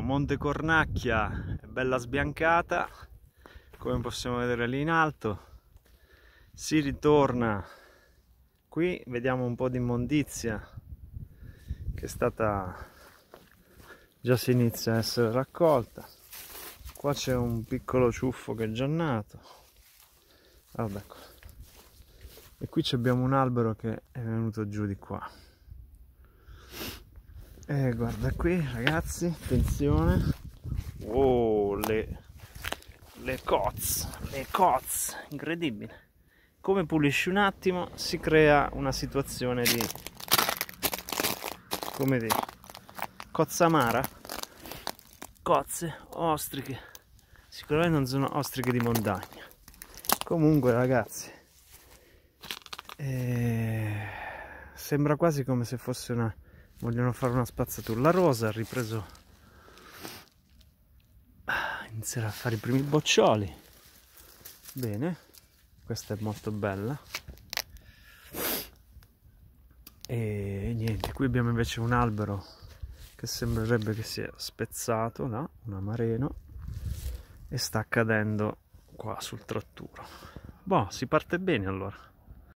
Monte Cornacchia è bella sbiancata. Come possiamo vedere lì in alto si ritorna qui. Vediamo un po' di immondizia che è stata già si inizia a essere raccolta. Qua c'è un piccolo ciuffo che è già nato. Vabbè. e qui abbiamo un albero che è venuto giù di qua e guarda qui ragazzi attenzione. Oh le le coz le coz incredibile. Come pulisci un attimo si crea una situazione di come dire cozzamara cozze ostriche. Sicuramente non sono ostriche di montagna. Comunque ragazzi eh, sembra quasi come se fosse una vogliono fare una spazzatura. La rosa ha ripreso ah, inizierà a fare i primi boccioli. Bene questa è molto bella. E niente qui abbiamo invece un albero che sembrerebbe che sia spezzato là un amareno e sta cadendo qua sul tratturo. Boh si parte bene allora